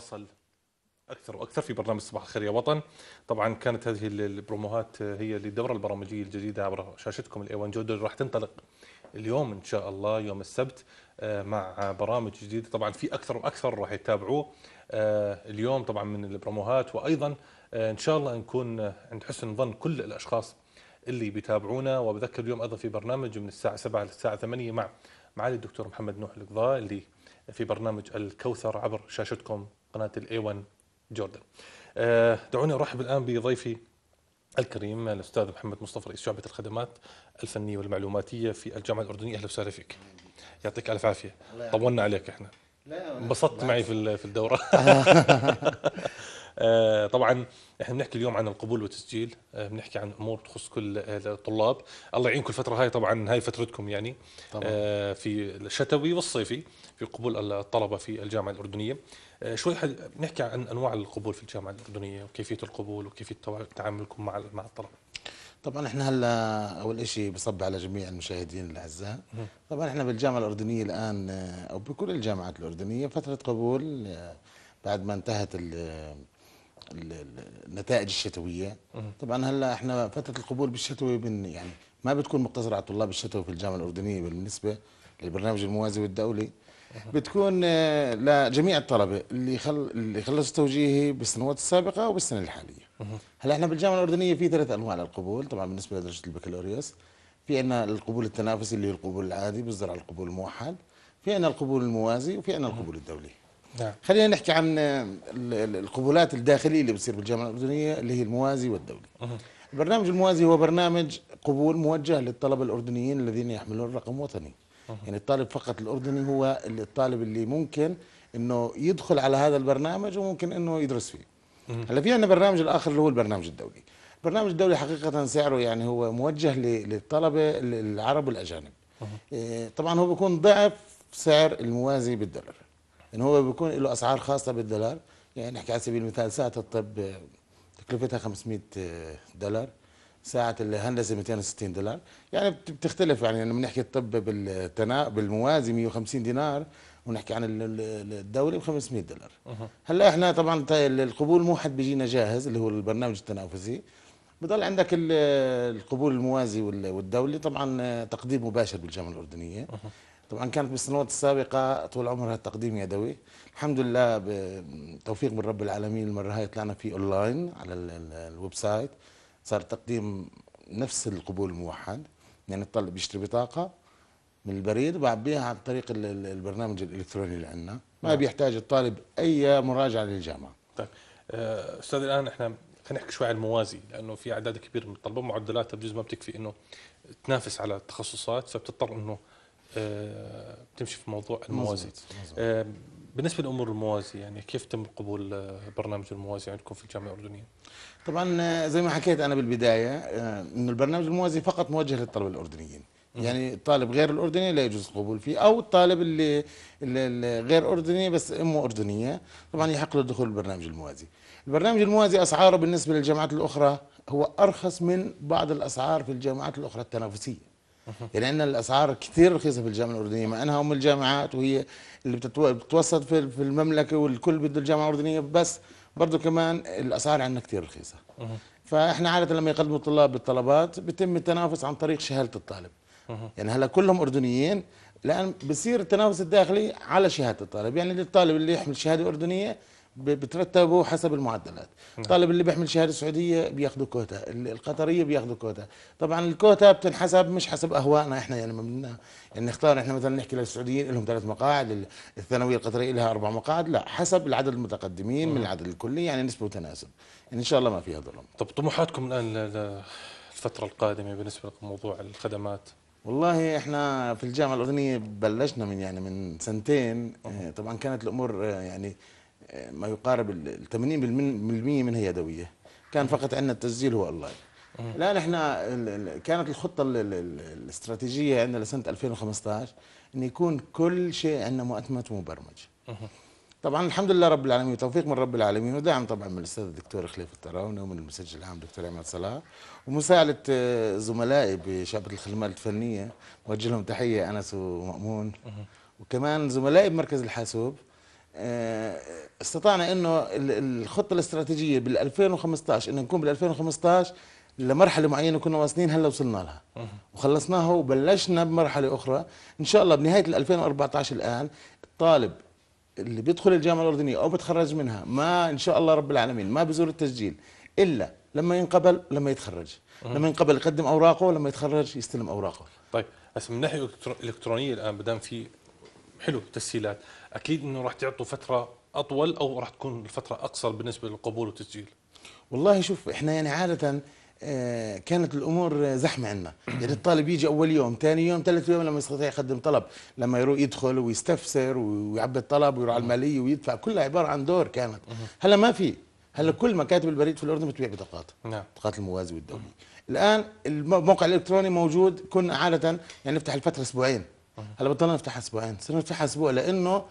نتواصل أكثر وأكثر في برنامج صباح الخير يا وطن. طبعا كانت هذه البروموهات هي للدوره البرامجية الجديدة عبر شاشتكم ال A 1 جودة راح تنطلق اليوم إن شاء الله يوم السبت آه، مع برامج جديدة. طبعا في أكثر وأكثر راح يتابعوه آه، اليوم طبعا من البروموهات. وأيضا آه، إن شاء الله نكون عند حسن ظن كل الأشخاص اللي بيتابعونا. وبذكر اليوم أيضا في برنامج من الساعة 7 للساعه 8 مع معالي الدكتور محمد نوح القضاء اللي في برنامج الكوثر عبر شاشتكم قناة الاي 1 جوردن. دعوني ارحب الآن بضيفي الكريم الأستاذ محمد مصطفى رئيس شعبة الخدمات الفنية والمعلوماتية في الجامعة الأردنية أهلا وسهلا فيك. يعطيك ألف عافية. طولنا عليك إحنا. انبسطت معي في في الدورة. آه، طبعا إحنا بنحكي اليوم عن القبول والتسجيل آه، بنحكي عن أمور تخص كل الطلاب الله يعينكم الفترة هاي طبعا هاي فترتكم يعني طبعا. آه، في الشتوي والصيفي في قبول الطلبة في الجامعة الأردنية. شوي بنحكي عن أنواع القبول في الجامعة الأردنية وكيفية القبول وكيفية تعاملكم مع مع الطلبة. طبعا إحنا هلأ أول شيء بصب على جميع المشاهدين الأعزاء. طبعا إحنا بالجامعة الأردنية الآن أو بكل الجامعات الأردنية فترة قبول بعد ما انتهت النتائج الشتوية. طبعا هلأ إحنا فترة القبول بالشتوي بن يعني ما بتكون مقتصرة على الطلاب الشتوي في الجامعة الأردنية بالنسبة للبرنامج الموازي والدولي. بتكون آه، لجميع الطلبة اللي خل اللي خلصوا توجيهي بالسنوات السابقة وبالسنة الحالية. هلأ إحنا بالجامعة الأردنية في ثلاث أنواع للقبول طبعا بالنسبة لدرجة البكالوريوس. في عندنا القبول التنافسي اللي هو القبول العادي بيصدر على القبول الموحد. في عندنا القبول الموازي وفي عندنا القبول الدولي. نعم. خلينا نحكي عن القبولات الداخلية اللي بتصير بالجامعة الأردنية اللي هي الموازي والدولي. البرنامج الموازي هو برنامج قبول موجه للطلبة الأردنيين الذين يحملون رقم وطني. يعني الطالب فقط الأردني هو الطالب اللي ممكن إنه يدخل على هذا البرنامج وممكن إنه يدرس فيه. هلا في عندنا برنامج الآخر اللي هو البرنامج الدولي. البرنامج الدولي حقيقة سعره يعني هو موجه للطلبة العرب والأجانب. إيه، طبعا هو بيكون ضعف سعر الموازي بالدولار. ان هو بيكون له أسعار خاصة بالدولار يعني نحكي على سبيل المثال ساعة الطب تكلفتها 500 دولار ساعة الهندسة 260 دولار. يعني بتختلف يعني لما نحكي الطب بالتنا بالموازي 150 دينار ونحكي عن الدولة ب 500 دولار هلأ إحنا طبعا القبول مو حد بيجينا جاهز اللي هو البرنامج التنافسي. بضل عندك القبول الموازي والدولي طبعا تقديم مباشر بالجامعة الأردنية. طبعا كانت بالسنوات السابقة طول عمرها التقديم يدوي. الحمد لله بتوفيق من رب العالمين المرة هاي طلعنا فيه اونلاين على ال website صار تقديم نفس القبول الموحد يعني الطالب بيشتري بطاقة من البريد وبعبيها عن طريق البرنامج الإلكتروني اللي عندنا. ما نعم. بيحتاج الطالب أي مراجعة للجامعة. طيب آه، أستاذ الآن إحنا خلينا نحكي شوي عن الموازي لأنه في أعداد كبير من الطلبة معدلاتها بجوز ما بتكفي إنه تنافس على التخصصات فبتضطر إنه آه، تمشي في موضوع الموازي. آه، بالنسبة لأمور الموازي يعني كيف تم قبول آه، برنامج الموازي عندكم في الجامعة الأردنية؟ طبعا زي ما حكيت أنا بالبداية إنه البرنامج الموازي فقط موجه للطلبة الأردنيين. يعني الطالب غير الأردني لا يجوز القبول فيه أو الطالب اللي, اللي غير أردني بس أمه أردنية طبعا يحق له الدخول بالبرنامج الموازي. البرنامج الموازي أسعاره بالنسبة للجامعات الأخرى هو أرخص من بعض الأسعار في الجامعات الأخرى التنافسية. يعني عندنا الأسعار كثير رخيصة في الجامعة الأردنية مع إنها أم الجامعات وهي اللي بتتوسط في المملكة والكل بده الجامعة الأردنية بس برضه كمان الأسعار عندنا كثير رخيصة. فإحنا عادة لما يقدموا الطلاب بالطلبات بيتم التنافس عن طريق شهادة الطالب. يعني هلأ كلهم أردنيين لأن بصير التنافس الداخلي على شهادة الطالب. يعني الطالب اللي يحمل شهادة أردنية بترتبوا حسب المعدلات. نعم. اللي بيحمل شهادة سعودية بياخذوا كوتا القطرية بياخذوا كوتا. طبعا الكوتا بتنحسب مش حسب أهوائنا إحنا يعني ما بدنا يعني نختار إحنا مثلا نحكي للسعوديين لهم ثلاث مقاعد الثانوية القطرية لها أربع مقاعد. لا حسب العدد المتقدمين من العدد الكلي يعني نسبة وتناسب. يعني إن شاء الله ما فيها ظلم. طب طموحاتكم الآن الفترة القادمة بالنسبة لموضوع الخدمات؟ والله إحنا في الجامعة الأردنية بلشنا من يعني من سنتين. طبعا كانت الأمور يعني ما يقارب ال 80% منها يدوية. كان فقط عندنا التسجيل هو اونلاين الان إحنا كانت الخطة الاستراتيجية عندنا لسنة 2015 إن يكون كل شيء عندنا مؤتمت ومبرمج. طبعا الحمد لله رب العالمين توفيق من رب العالمين ودعم طبعا من الأستاذ الدكتور خليف الطراونة ومن المسجل العام دكتور عماد صلاح ومساعدة آه، زملائي بشعبة الخدمات الفنية. وجه لهم تحية أنس ومأمون. وكمان زملائي بمركز الحاسوب. استطعنا إنه ال- الخطة الاستراتيجية بال 2015 إنه نكون بال 2015 لمرحلة معينة كنا واصلين هلا وصلنا لها. وخلصناها وبلشنا بمرحلة أخرى. إن شاء الله بنهاية ال 2014 الآن الطالب اللي بيدخل الجامعة الأردنية أو بتخرج منها ما إن شاء الله رب العالمين ما بزور التسجيل إلا لما ينقبل لما يتخرج. لما ينقبل يقدم أوراقه ولما يتخرج يستلم أوراقه. طيب هسه من ناحية الإلكترو- الالكترونيه الآن ما دام في حلو تسهيلات أكيد إنه راح تعطوا فترة أطول أو راح تكون الفترة أقصر بالنسبة للقبول والتسجيل. والله شوف إحنا يعني عادة آه، كانت الأمور زحمة عندنا يعني الطالب يجي أول يوم ثاني يوم ثالث يوم لما يستطيع يقدم طلب. لما يروح يدخل ويستفسر ويعبي الطلب ويروح على المالية ويدفع كلها عبارة عن دور كانت. هلا ما في. هلا كل مكاتب البريد في الأردن بتبيع بطاقات. نعم. بطاقات الموازي والدولي الآن الموقع الالكتروني موجود. كنا عادة يعني نفتح الفترة أسبوعين. هلا بطلنا نفتحها أسبوعين صرنا نفتحها أسبوع لأنه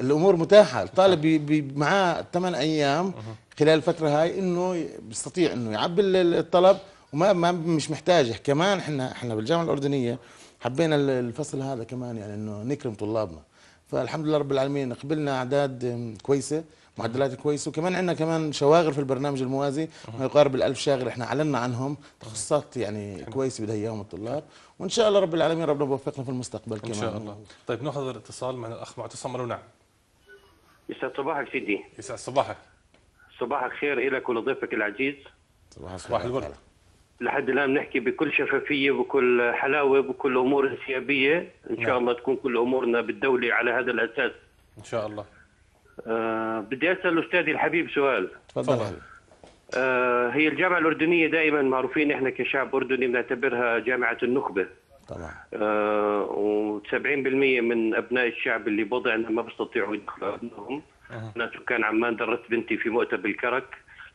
الأمور متاحة. الطالب بي بي معاه ثمان أيام خلال الفترة هاي إنه بيستطيع إنه يعبي ال- الطلب وما ما مش محتاج. كمان إحنا إحنا بالجامعة الأردنية حبينا ال- الفصل هذا كمان يعني إنه نكرم طلابنا. فالحمد لله رب العالمين قبلنا أعداد كويسة معدلات كويسة وكمان عندنا كمان شواغر في البرنامج الموازي ما يقارب الألف شاغر إحنا أعلنا عنهم تخصصات يعني كويسة بدها اياهم الطلاب وإن شاء الله رب العالمين ربنا بوفقنا في المستقبل إن كمان. شاء الله. طيب ناخذ الاتصال مع الأخ معتصم ألو نعم يسعد صباحك سيدي. يسعد صباحك. صباحك خير لك ولضيفك العزيز. صباح الخير. صباح الورد. لحد الآن بنحكي بكل شفافية وبكل حلاوة وبكل أمور انسيابيه إن شاء نعم. الله تكون كل أمورنا بالدولة على هذا الأساس. إن شاء الله. آه بدي أسأل أستاذي الحبيب سؤال. تفضل. آه هي الجامعة الأردنية دائما معروفين إحنا كشعب أردني بنعتبرها جامعة النخبة. طبعا. آه و70% من أبناء الشعب اللي بوضعنا ما بيستطيعوا يدخلوا أبنائهم. أنا سكان عمان درست بنتي في مؤتة الكرك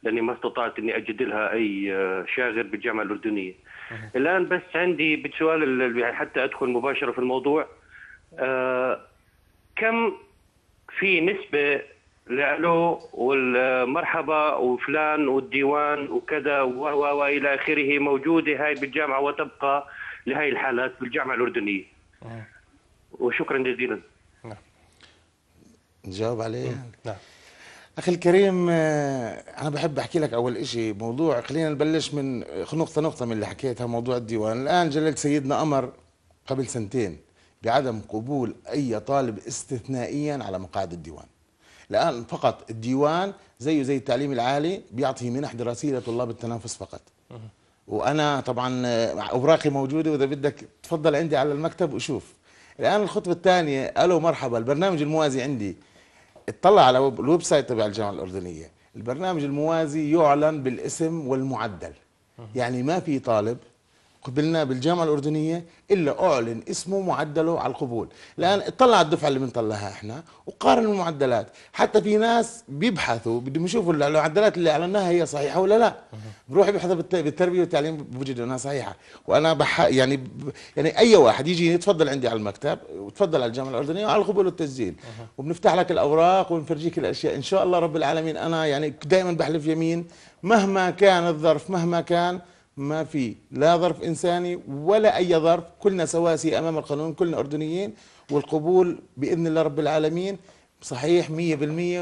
لأني ما استطعت أني أجد لها أي آه، شاغر بالجامعة الأردنية. الآن بس عندي بسؤال ال- يعني حتى أدخل مباشرة في الموضوع. آه، كم في نسبة لألو والمرحبا وفلان والديوان وكذا و- و- والى آخره موجودة هاي بالجامعة وتبقى لهي الحالات بالجامعة الأردنية. وشكرا جزيلا. نجاوب عليه؟ نعم. أخي الكريم آه، أنا بحب أحكي لك أول إشي موضوع خلينا نبلش من نقطة نقطة من اللي حكيتها موضوع الديوان. الآن جلاله سيدنا أمر قبل سنتين بعدم قبول أي طالب استثنائيا على مقاعد الديوان. الآن فقط الديوان زيه زي التعليم العالي بيعطي منح دراسيه لطلاب التنافس فقط. وأنا طبعا آه، أوراقي موجودة وإذا بدك تفضل عندي على المكتب وشوف. الآن الخطوة الثانية ألو مرحبا البرنامج الموازي عندي. اطلع على web- ال website تبع الجامعة الأردنية. البرنامج الموازي يعلن بالاسم والمعدل. يعني ما في طالب قبلنا بالجامعة الأردنية إلا أعلن اسمه معدله على القبول. الآن اطلع على الدفعة اللي بنطلعها إحنا وقارن المعدلات. حتى في ناس بيبحثوا بدهم يشوفوا المعدلات اللي أعلناها هي صحيحة ولا لا. بروح يبحث بالت- بالتربية والتعليم بوجد أنها صحيحة. وأنا بح يعني ب- يعني أي واحد يجي يتفضل عندي على المكتب وتفضل على الجامعة الأردنية وعلى القبول والتسجيل. وبنفتح لك الأوراق ونفرجيك الأشياء. إن شاء الله رب العالمين أنا يعني دائما بحلف يمين مهما كان الظرف مهما كان ما في لا ظرف إنساني ولا أي ظرف. كلنا سواسي أمام القانون كلنا أردنيين والقبول بإذن الله رب العالمين صحيح 100%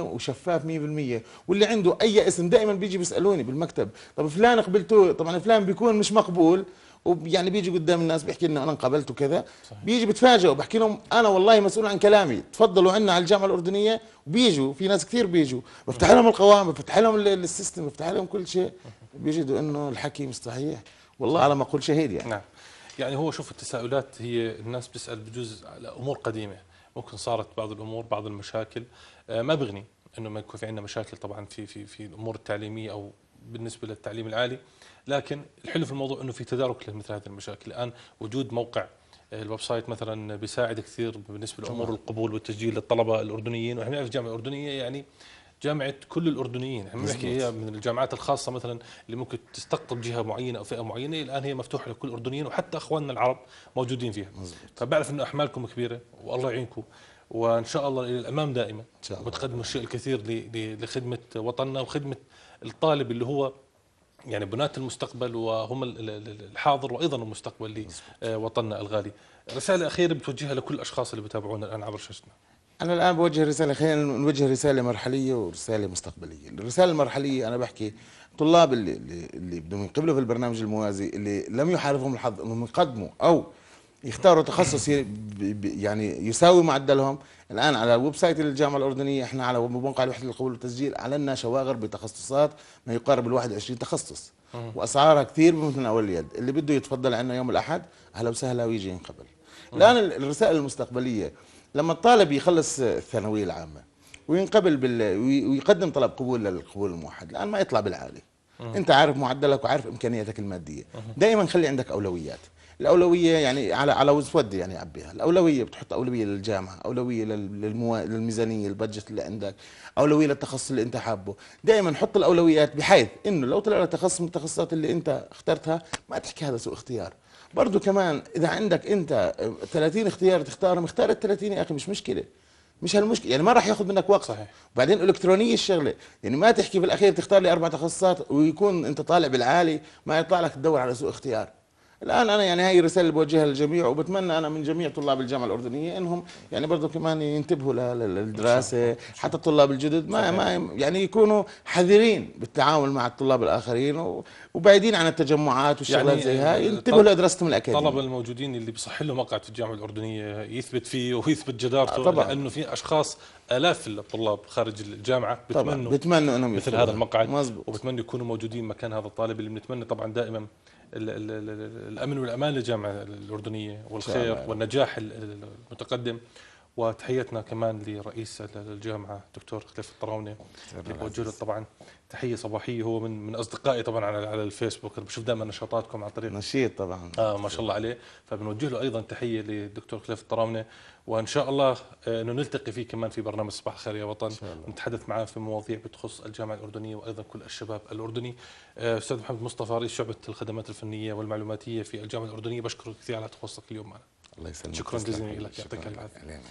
وشفاف 100% واللي عنده أي اسم دائما بيجي بيسألوني بالمكتب. طب فلان قبلته طبعا فلان بيكون مش مقبول ويعني بيجي قدام الناس بيحكي لنا أنا انقبلت وكذا. بيجي بتفاجئوا بحكي لهم أنا والله مسؤول عن كلامي. تفضلوا عنا على الجامعة الأردنية. وبيجوا في ناس كثير بيجوا. بفتح لهم القوائم بفتح لهم ال- السيستم بفتح لهم كل شيء. بيجدوا إنه الحكي مش صحيح والله. على ما أقول شهيد يعني. نعم. يعني هو شوف التساؤلات هي الناس بتسأل بجوز على أمور قديمة. ممكن صارت بعض الأمور بعض المشاكل. آه، ما بغني إنه ما يكون في عندنا مشاكل طبعا في في في الأمور التعليمية أو بالنسبة للتعليم العالي. لكن الحلو في الموضوع إنه في تدارك لمثل هذه المشاكل. الآن وجود موقع آه، ال website مثلا بيساعد كثير بالنسبة لأمور القبول والتسجيل للطلبة الأردنيين. وإحنا نعرف الجامعة الأردنية يعني جامعة كل الأردنيين. إحنا بنحكي هي من الجامعات الخاصة مثلا اللي ممكن تستقطب جهة معينة أو فئة معينة. الآن هي مفتوحة لكل الأردنيين وحتى أخواننا العرب موجودين فيها. فبعرف إنه أحمالكم كبيرة والله يعينكم. وإن شاء الله إلى الأمام دائما شاء الله. وتقدموا الشيء الكثير لخدمة وطننا وخدمة الطالب اللي هو يعني بناة المستقبل وهم ال- ال- الحاضر وأيضا المستقبل لوطننا الغالي. رسالة أخيرة بتوجهها لكل الأشخاص اللي بتابعونا الآن عبر شاشتنا. أنا الآن بوجه رسالة خلينا نوجه رسالة مرحلية ورسالة مستقبلية، الرسالة المرحلية أنا بحكي طلاب اللي اللي, اللي بدهم ينقبلوا في البرنامج الموازي اللي لم يحالفهم الحظ انهم يقدموا أو يختاروا تخصص يعني يساوي معدلهم. الآن على ال website الجامعة الأردنية إحنا على موقع وحدة القبول والتسجيل أعلنا شواغر بتخصصات ما يقارب ال 21 تخصص. وأسعارها كثير بمتناول اليد اللي بده يتفضل عندنا يوم الأحد أهلا وسهلا ويجي ينقبل. الآن ال- الرسائل المستقبلية لما الطالب يخلص الثانوية العامة وينقبل بال وي- ويقدم طلب قبول للقبول الموحد الآن ما يطلع بالعالي. أنت عارف معدلك وعارف إمكانياتك المادية. دائما خلي عندك أولويات. الأولوية يعني على على وسود يعني عبيها الأولوية بتحط أولوية للجامعة أولوية لل- للمو... للميزانية البادجت اللي عندك أولوية للتخصص اللي أنت حابه. دائما حط الأولويات بحيث إنه لو طلع لك تخصص من التخصصات اللي أنت اخترتها ما تحكي هذا سوء اختيار. برضو كمان إذا عندك أنت 30 اختيار تختارهم اختار ال 30 يا أخي مش مشكلة. مش هالمشكلة. يعني ما راح ياخذ منك وقت صحيح. وبعدين إلكترونية الشغلة. يعني ما تحكي في الاخير تختار لي أربع تخصصات ويكون أنت طالع بالعالي ما يطلع لك تدور على سوء اختيار. الآن أنا يعني هاي الرساله اللي بوجهها للجميع وبتمنى أنا من جميع طلاب الجامعة الأردنية إنهم يعني برضه كمان ينتبهوا للدراسة حتى الطلاب الجدد ما ما يعني يكونوا حذرين بالتعامل مع الطلاب الآخرين وبعيدين عن التجمعات والشغلات يعني زي هاي. ينتبهوا لدراستهم الطلبه الاكاديميه الموجودين اللي بيصح له مقعد في الجامعة الأردنية يثبت فيه ويثبت جدارته آه، طبعاً. لأنه في أشخاص آلاف الطلاب خارج الجامعة طبعا. بتمنوا بتمنوا إنهم مثل. هذا المقعد مزبوط وبتمنى يكونوا موجودين مكان هذا الطالب اللي بنتمنى طبعا دائما الأمن والأمان للجامعة الأردنية والخير. والنجاح ال- ال- المتقدم وتحيتنا كمان لرئيس ال- الجامعة دكتور خليفه الطراونه اللي بوجه له طبعا. تحية صباحية هو من من أصدقائي طبعا على على الفيسبوك. بشوف دائما نشاطاتكم عن طريق نشيط طبعا. آه ما شاء الله عليه. فبنوجه له أيضا تحية للدكتور خليفه الطراونه وإن شاء الله آه، إنه نلتقي فيه كمان في برنامج صباح الخير يا وطن. نتحدث معاه في مواضيع بتخص الجامعة الأردنية وأيضا كل الشباب الأردني. آه، أستاذ محمد مصطفى رئيس شعبة الخدمات الفنية والمعلوماتية في الجامعة الأردنية. بشكرك كثير على تخصصك اليوم معنا. الله يسلمك شكراً جزيلاً. لك، يعطيك. علينا.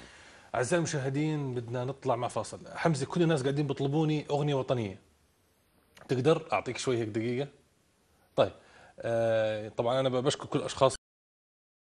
أعزائي المشاهدين بدنا نطلع مع فاصل حمزة كل الناس قاعدين بيطلبوني أغنية وطنية تقدر أعطيك شوي هيك دقيقة طيب آه طبعا أنا بشكر كل الأشخاص